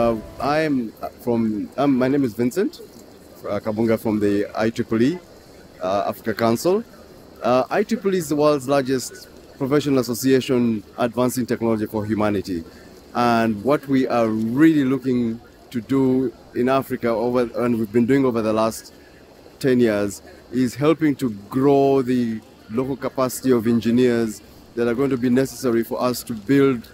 Uh, I'm from, um, my name is Vincent uh, Kaabunga from the IEEE uh, Africa Council. Uh, IEEE is the world's largest professional association advancing technology for humanity. And what we are really looking to do in Africa over, and we've been doing over the last 10 years is helping to grow the local capacity of engineers that are going to be necessary for us to build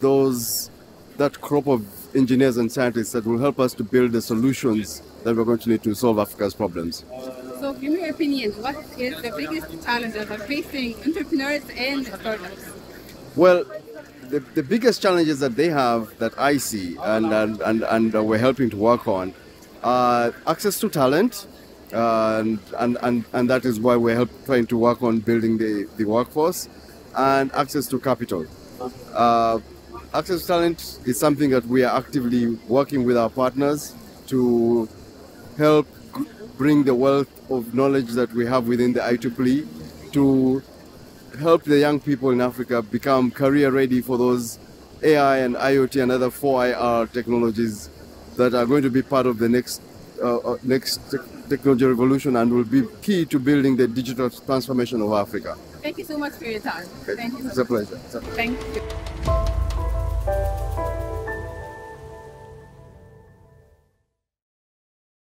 those that crop of engineers and scientists that will help us to build the solutions that we're going to need to solve Africa's problems. So, in your opinion, what is the biggest challenge that are facing entrepreneurs and startups? Well, the, the biggest challenges that they have that I see and, and, and, and we're helping to work on are access to talent, uh, and, and, and, and that is why we're help, trying to work on building the, the workforce, and access to capital. Uh, access to talent is something that we are actively working with our partners to help bring the wealth of knowledge that we have within the IEEE to help the young people in Africa become career ready for those AI and IoT and other 4IR technologies that are going to be part of the next uh, uh, next te- technology revolution and will be key to building the digital transformation of Africa. Thank you so much for your time. Thank you. It's a pleasure. Thank you.